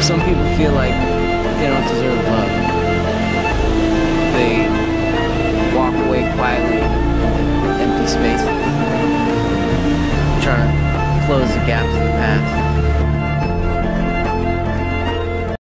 Some people feel like they don't deserve love. They walk away quietly, empty space, trying to close the gaps in the past.